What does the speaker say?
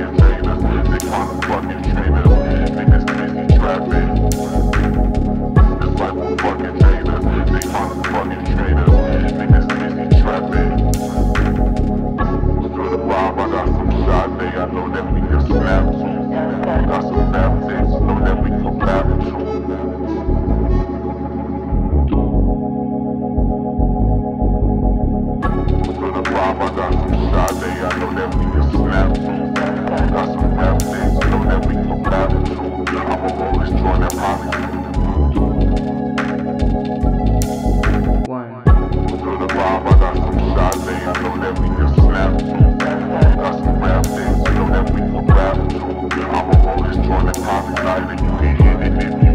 fucking name and to motherfucking shit. I'm always trying to copy, and you can hit it if you.